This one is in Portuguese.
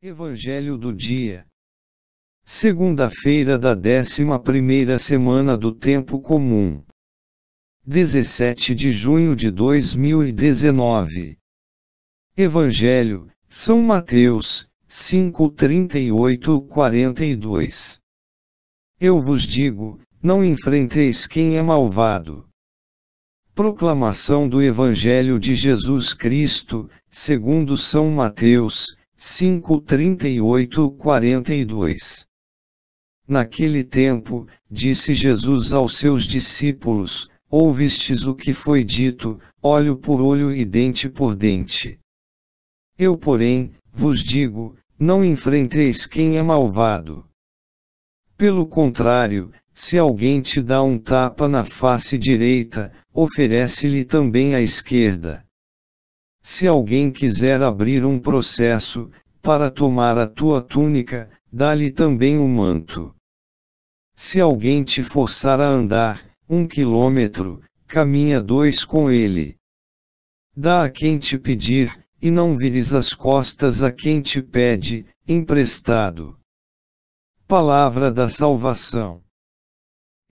Evangelho do dia. Segunda-feira da décima primeira semana do tempo comum. 17 de junho de 2019. Evangelho, São Mateus, 5, 38, 42. Eu vos digo, não enfrenteis quem é malvado. Proclamação do Evangelho de Jesus Cristo, segundo São Mateus, 5, 38, 42 Naquele tempo, disse Jesus aos seus discípulos: Ouvistes o que foi dito, olho por olho e dente por dente. Eu, porém, vos digo: não enfrenteis quem é malvado. Pelo contrário, se alguém te dá um tapa na face direita, oferece-lhe também a esquerda. Se alguém quiser abrir um processo, para tomar a tua túnica, dá-lhe também o um manto. Se alguém te forçar a andar, um quilômetro, caminha dois com ele. Dá a quem te pedir, e não vires as costas a quem te pede, emprestado. Palavra da Salvação.